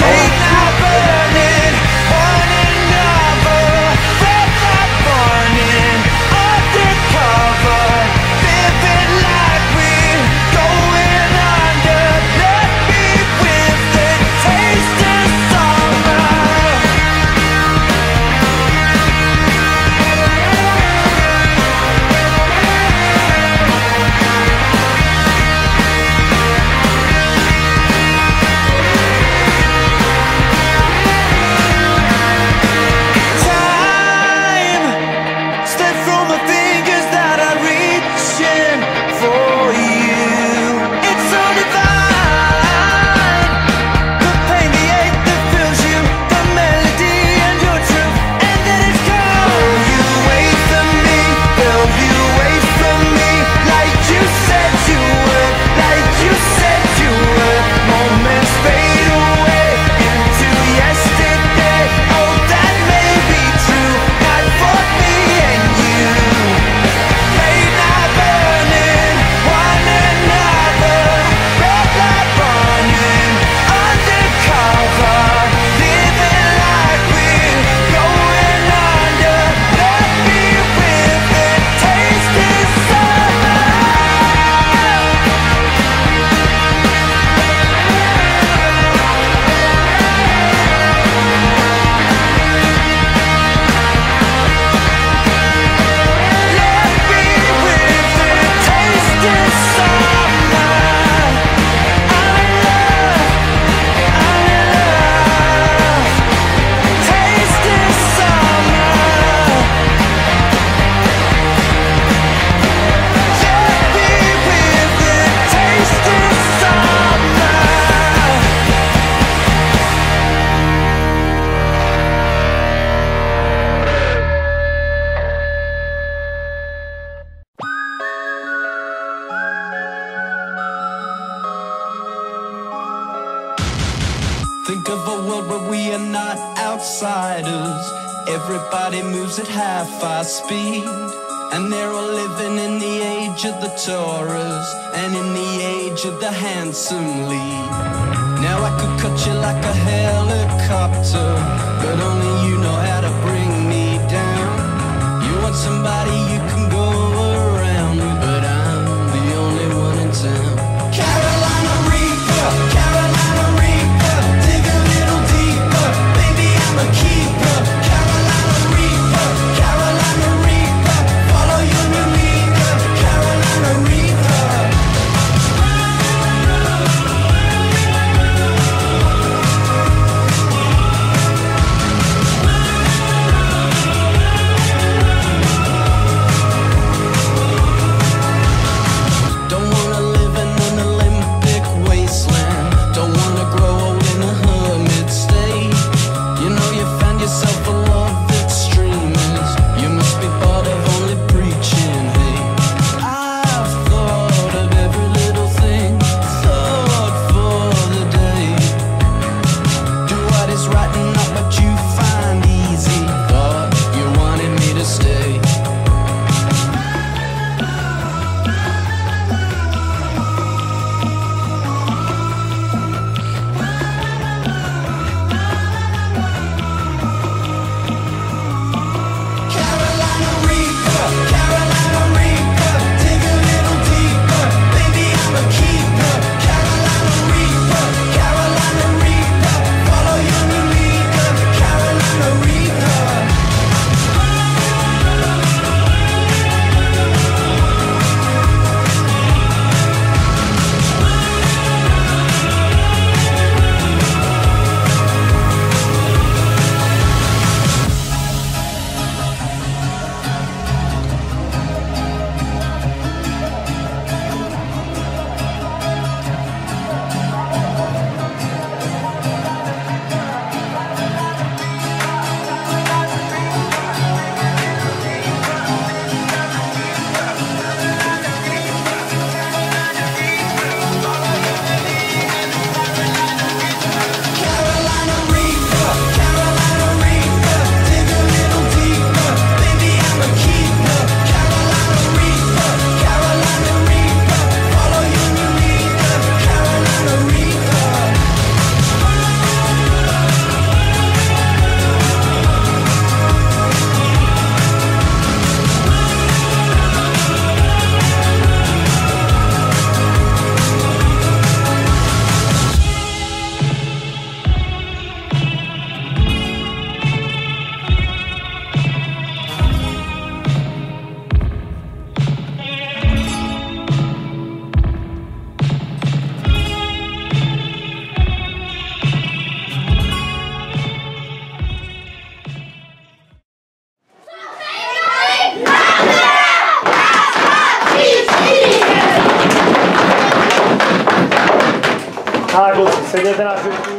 Thank you. Think of a world where we are not outsiders. Everybody moves at half our speed. And they're all living in the age of the Taurus and in the age of the handsome lead. Now I could cut you like a helicopter, but only you know how to bring me down. You want somebody you can Seria Brasil.